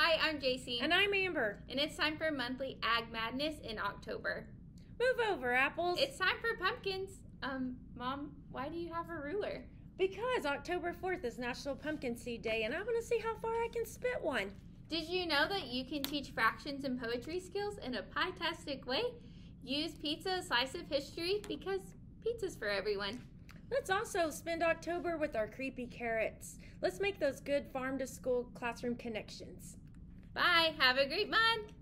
Hi, I'm JC. And I'm Amber. And it's time for monthly Ag Madness in October. Move over, apples. It's time for pumpkins. Um, Mom, why do you have a ruler? Because October 4th is National Pumpkin Seed Day and I want to see how far I can spit one. Did you know that you can teach fractions and poetry skills in a pie-tastic way? Use pizza a slice of history because pizza's for everyone. Let's also spend October with our creepy carrots. Let's make those good farm to school classroom connections. Bye. Have a great month.